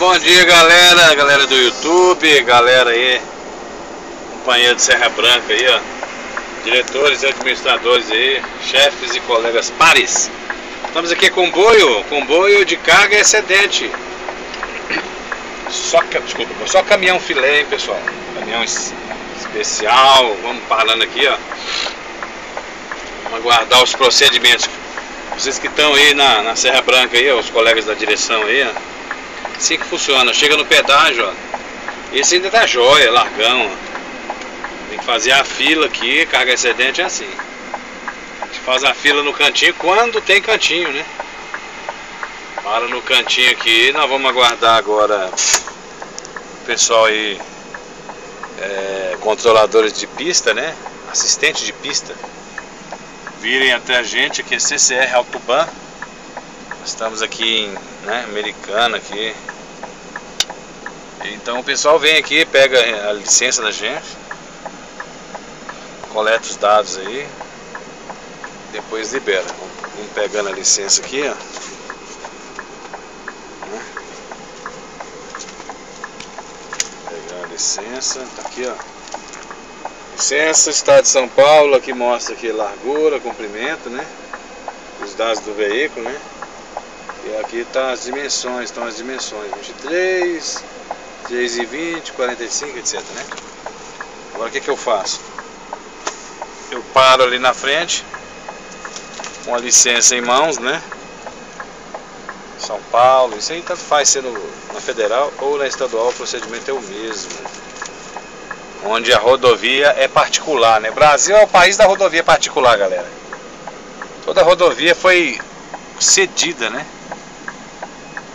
bom dia galera, galera do YouTube, galera aí, companheiro de Serra Branca aí, ó, diretores e administradores aí, chefes e colegas pares. Estamos aqui com comboio, comboio de carga excedente. Só, desculpa, só caminhão filé, hein, pessoal. Caminhão especial, vamos parando aqui, ó. Vamos aguardar os procedimentos. Vocês que estão aí na, na Serra Branca aí, ó, os colegas da direção aí, ó. Assim que funciona. Chega no pedágio, ó. Esse ainda tá jóia, largão, ó. Tem que fazer a fila aqui, carga excedente é assim. A gente faz a fila no cantinho quando tem cantinho, né? Para no cantinho aqui, nós vamos aguardar agora o pessoal aí, é, controladores de pista, né? Assistente de pista, virem até a gente aqui, é CCR Autoban. Estamos aqui em né, Americana aqui. Então o pessoal vem aqui, pega a licença da gente, coleta os dados aí, depois libera. Vamos pegando a licença aqui, ó. Pegar a licença, tá aqui, ó. Licença, Estado de São Paulo, aqui mostra aqui largura, comprimento, né? Os dados do veículo, né? E aqui tá as dimensões, estão as dimensões 23, 3 e 20, 45, etc, né? Agora o que que eu faço? Eu paro ali na frente com a licença em mãos, né? São Paulo, isso aí tanto faz sendo na federal ou na estadual, o procedimento é o mesmo. Onde a rodovia é particular, né? Brasil é o país da rodovia particular, galera. Toda rodovia foi cedida, né?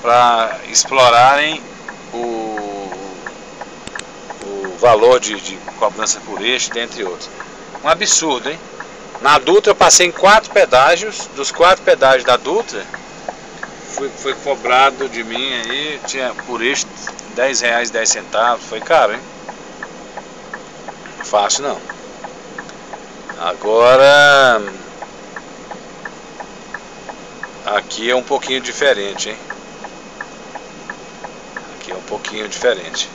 para explorarem o, o valor de, de cobrança por eixo, dentre outros. Um absurdo, hein? Na Dutra eu passei em quatro pedágios, dos quatro pedágios da Dutra, foi, foi cobrado de mim aí, tinha por eixo 10 reais 10 centavos, foi caro, hein? Fácil não. Agora aqui é um pouquinho diferente, hein? pouquinho diferente.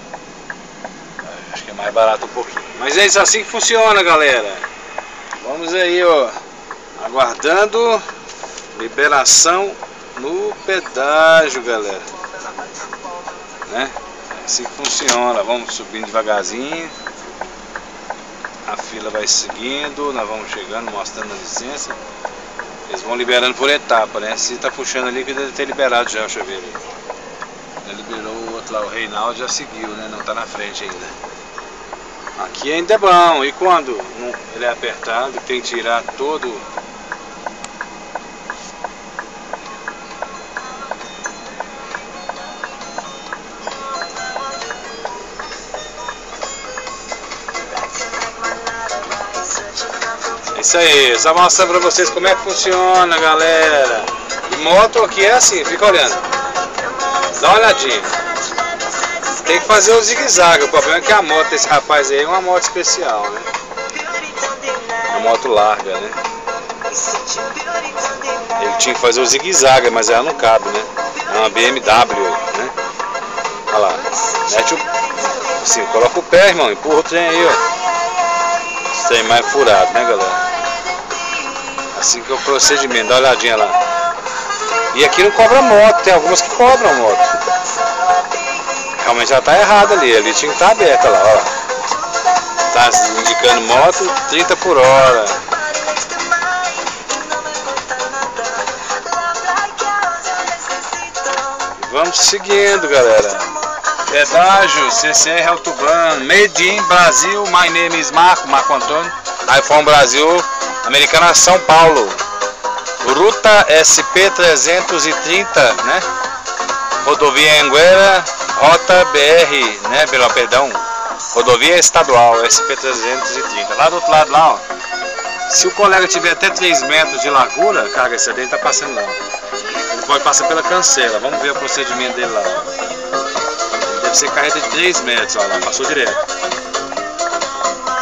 Acho que é mais barato um pouquinho. Mas é isso assim que funciona, galera. Vamos aí, ó. Aguardando liberação no pedágio, galera. Né? É assim que funciona. Vamos subindo devagarzinho. A fila vai seguindo. Nós vamos chegando, mostrando a licença. Eles vão liberando por etapa, né? Se tá puxando ali, que deve ter liberado já o chuveiro. Já liberou o outro lá, o Reinaldo já seguiu, né? Não tá na frente ainda. Aqui ainda é bom. E quando ele é apertado, tem que tirar todo Isso aí, só mostrar pra vocês como é que funciona, galera. E moto aqui é assim, fica olhando. Dá uma olhadinha. Tem que fazer o zigue-zague. O problema é que a moto desse rapaz aí é uma moto especial, né? Uma moto larga, né? Ele tinha que fazer o zigue-zague, mas ela não cabe, né? É uma BMW, né? Olha lá. Mete o... Assim, coloca o pé, irmão. Empurra o trem aí, ó. Esse trem mais furado, né, galera? Assim que é o procedimento. Dá uma olhadinha lá. E aqui não cobra moto, tem algumas que cobram moto. Realmente ela tá errada ali, ali tinha que estar tá aberta lá, ó. Tá indicando moto 30 por hora. Vamos seguindo, galera. Pedágio, CCR Autoban, Made in Brasil, my name is Marco, Marco Antônio, iPhone Brasil, Americana São Paulo. Ruta SP330, né? Rodovia Anguera, Rota BR, né? Pelo perdão, Rodovia Estadual SP330. Lá do outro lado, lá, ó. Se o colega tiver até 3 metros de largura, carga excedente tá passando lá. Ele pode passar pela cancela. Vamos ver o procedimento dele lá. Deve ser carreta de 3 metros, ó lá, passou direto.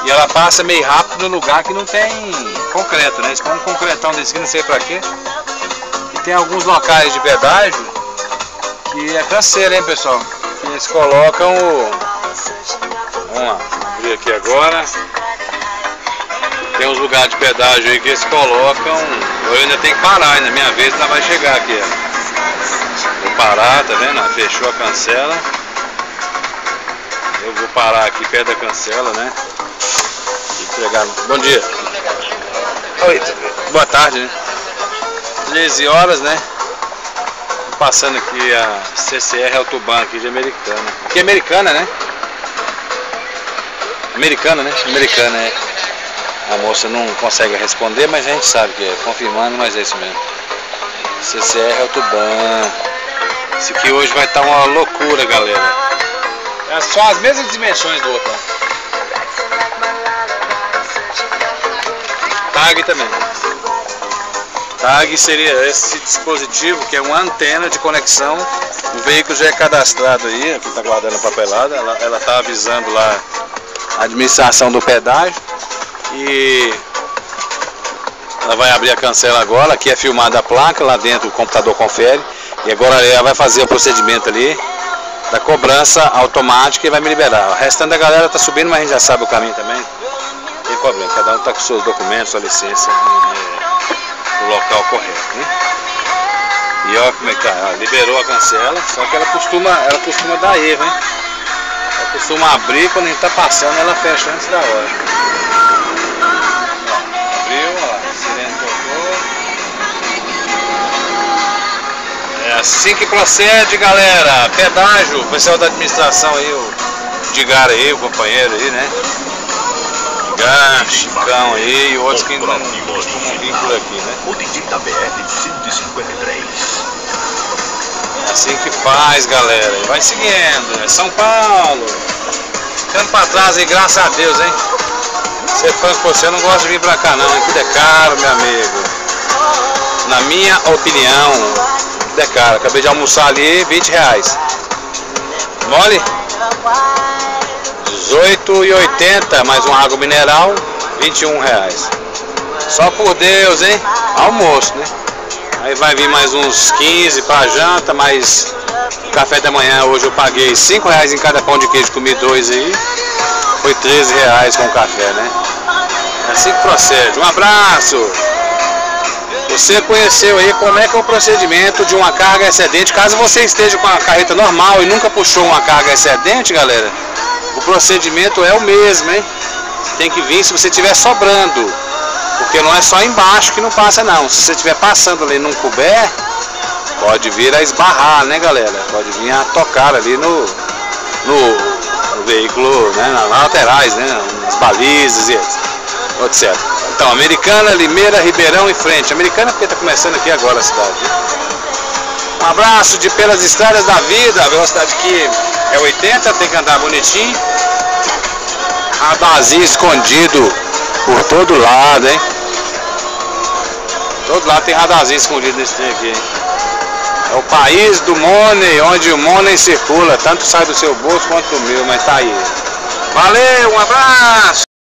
E ela passa meio rápido no lugar que não tem concreto, né? Eles põem um concretão desse aqui, não sei pra quê. E tem alguns locais de pedágio que é canseiro, hein, pessoal? Eles colocam o. Vamos lá, abrir aqui agora. Tem uns lugares de pedágio aí que eles colocam. Eu ainda tenho que parar, ainda minha vez ainda vai chegar aqui. Vou parar, tá vendo? Fechou a cancela. Eu vou parar aqui perto da cancela, né? Entregar. Bom dia. Oi, boa tarde, né? 13 horas, né? Passando aqui a CCR Autoban aqui de Americana. Aqui é Americana, né? Americana, né? Americana, é. A moça não consegue responder, mas a gente sabe que é. Confirmando, mas é isso mesmo. CCR Autoban. Esse aqui hoje vai estar tá uma loucura, galera. É as mesmas dimensões do outro. Tag também. Tag seria esse dispositivo que é uma antena de conexão. O veículo já é cadastrado aí, aqui está guardando a papelada, ela está avisando lá a administração do pedágio e ela vai abrir a cancela agora, aqui é filmada a placa, lá dentro o computador confere e agora ela vai fazer o procedimento ali da cobrança automática e vai me liberar. O restante da galera está subindo, mas a gente já sabe o caminho também. Não tem problema, cada um está com seus documentos, sua licença local correto. Né? E olha como é que tá, ela liberou a cancela, só que ela costuma, ela costuma dar erro, hein? Ela costuma abrir quando a gente está passando, ela fecha antes da hora. assim que procede, galera. Pedágio, pessoal da administração aí, o Digar aí, o companheiro aí, né? Digar, Chicão aí e outros que não costumam vir por aqui, né? É assim que faz, galera. Vai seguindo. É São Paulo. Ficando pra trás aí, graças a Deus, hein? Ser franco você não gosta de vir pra cá não? Tudo é caro, meu amigo. Na minha opinião, é caro. Acabei de almoçar ali, 20 reais. Mole? 18,80 mais uma água mineral, 21 reais. Só por Deus, hein? Almoço, né? Aí vai vir mais uns 15 para janta, mais café da manhã hoje eu paguei 5 reais em cada pão de queijo, comi dois aí. Foi 13 reais com café, né? É assim que procede. Um abraço! Você conheceu aí como é que é o procedimento de uma carga excedente, caso você esteja com a carreta normal e nunca puxou uma carga excedente, galera, o procedimento é o mesmo, hein? Tem que vir se você estiver sobrando, porque não é só embaixo que não passa não, se você estiver passando ali num coberto, pode vir a esbarrar, né galera? Pode vir a tocar ali no, no, no veículo, né? nas laterais, né? Nas balizas e etc. Então, Americana, Limeira, Ribeirão e frente. Americana porque está começando aqui agora a cidade. Um abraço de pelas estradas da vida. A velocidade aqui é 80, tem que andar bonitinho. Radarzinho escondido por todo lado, hein? Todo lado tem radarzinho escondido nesse trem aqui, hein? É o país do money, onde o money circula, tanto sai do seu bolso quanto do meu, mas tá aí. Valeu, um abraço!